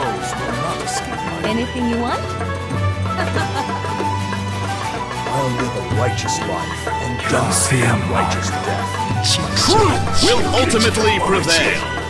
foes will not escape Anything you want? I'll live a righteous life and die a righteous death. Truth will ultimately prevail.